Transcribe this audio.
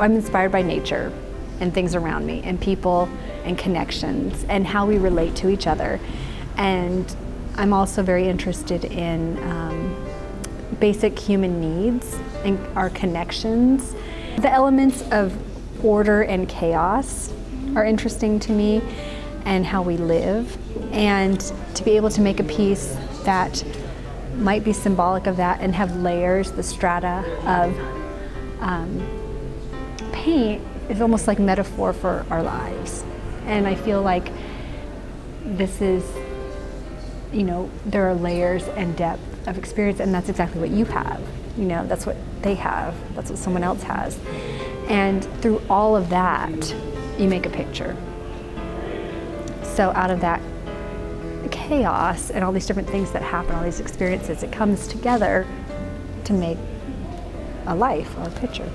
I'm inspired by nature and things around me and people and connections and how we relate to each other. And I'm also very interested in um, basic human needs and our connections. The elements of order and chaos are interesting to me and how we live. And to be able to make a piece that might be symbolic of that and have layers, the strata of um, paint is almost like metaphor for our lives. And I feel like this is, you know, there are layers and depth of experience, and that's exactly what you have. You know, that's what they have, that's what someone else has. And through all of that, you make a picture. So out of that chaos and all these different things that happen, all these experiences, it comes together to make a life or a picture.